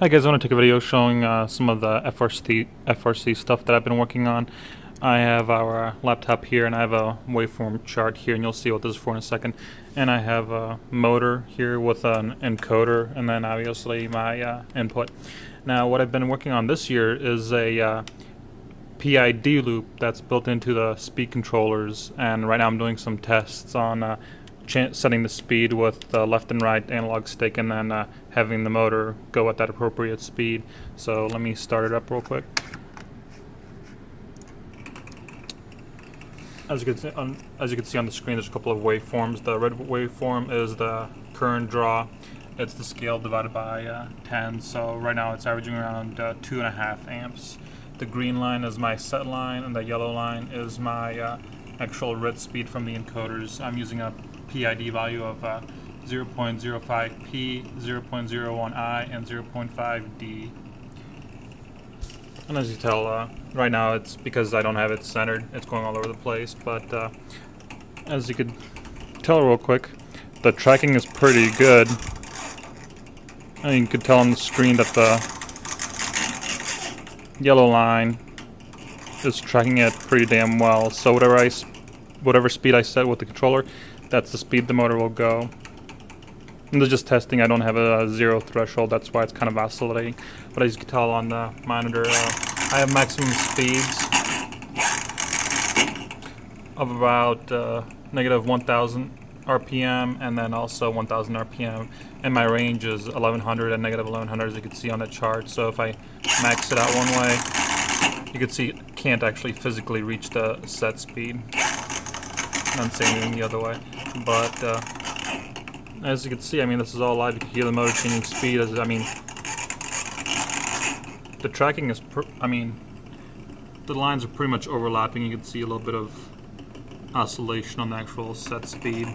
Hi guys, I want to take a video showing uh, some of the FRC, FRC stuff that I've been working on. I have our uh, laptop here and I have a waveform chart here and you'll see what this is for in a second. And I have a motor here with an encoder and then obviously my uh, input. Now what I've been working on this year is a uh, PID loop that's built into the speed controllers and right now I'm doing some tests on uh, setting the speed with the left and right analog stick and then uh, having the motor go at that appropriate speed. So let me start it up real quick. As you, can see on, as you can see on the screen, there's a couple of waveforms. The red waveform is the current draw. It's the scale divided by uh, 10. So right now it's averaging around uh, two and a half amps. The green line is my set line, and the yellow line is my uh, actual read speed from the encoders. I'm using a PID value of uh, 0.05p, 0.01i, and 0.5d. And as you tell, uh, right now it's because I don't have it centered, it's going all over the place, but uh, as you could tell real quick, the tracking is pretty good. And you could tell on the screen that the yellow line is tracking it pretty damn well. So whatever I, whatever speed I set with the controller, that's the speed the motor will go. And this is just testing, I don't have a, zero threshold, that's why it's kind of oscillating. But as you can tell on the monitor, uh, I have maximum speeds of about uh, negative 1000 RPM and then also 1000 RPM and my range is 1100 and negative 1100 as you can see on the chart so if I max it out one way you can see can't actually physically reach the set speed I'm saying the other way. But uh, as you can see, I mean, this is all live. You can hear the motor changing speed. As I mean, the tracking is, I mean, the lines are pretty much overlapping. You can see a little bit of oscillation on the actual set speed.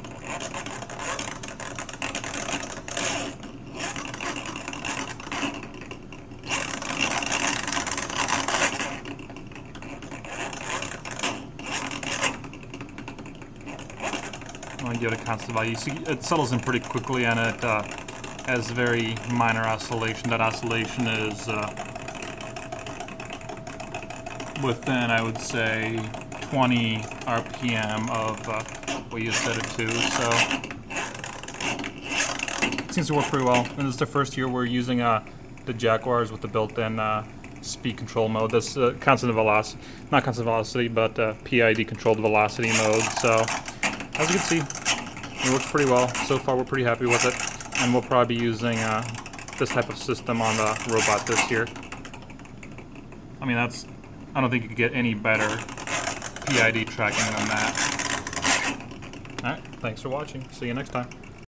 I'll give it a constant value. It settles in pretty quickly and it uh, has very minor oscillation. That oscillation is uh, within, I would say, 20 RPM of uh, what you set it to. So it seems to work pretty well. And this is the first year we're using uh, the Jaguars with the built-in uh, speed control mode. This uh, constant velocity, not constant velocity, but uh, PID controlled velocity mode. So as you can see, it works pretty well. So far, we're pretty happy with it. And we'll probably be using uh, this type of system on the robot this year. I mean, that's... I don't think you could get any better PID tracking than that. Alright, thanks for watching. See you next time.